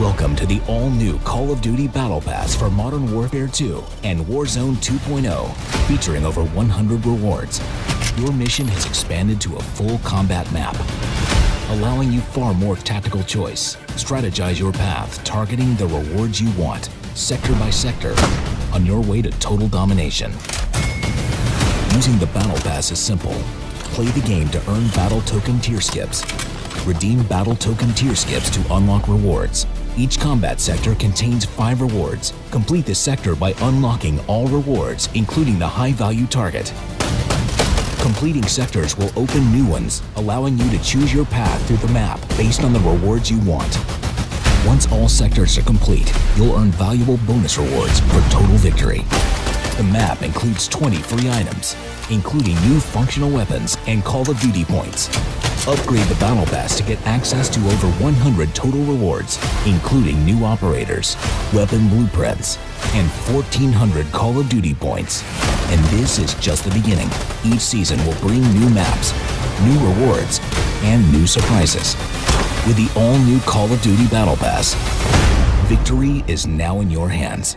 Welcome to the all-new Call of Duty Battle Pass for Modern Warfare 2 and Warzone 2.0, featuring over 100 rewards. Your mission has expanded to a full combat map, allowing you far more tactical choice. Strategize your path, targeting the rewards you want, sector by sector, on your way to total domination. Using the Battle Pass is simple. Play the game to earn battle token tier skips. Redeem battle token tier skips to unlock rewards. Each combat sector contains 5 rewards. Complete the sector by unlocking all rewards, including the high-value target. Completing sectors will open new ones, allowing you to choose your path through the map based on the rewards you want. Once all sectors are complete, you'll earn valuable bonus rewards for total victory. The map includes 20 free items, including new functional weapons and Call of Duty points. Upgrade the Battle Pass to get access to over 100 total rewards, including new operators, weapon blueprints, and 1,400 Call of Duty points. And this is just the beginning. Each season will bring new maps, new rewards, and new surprises. With the all-new Call of Duty Battle Pass, victory is now in your hands.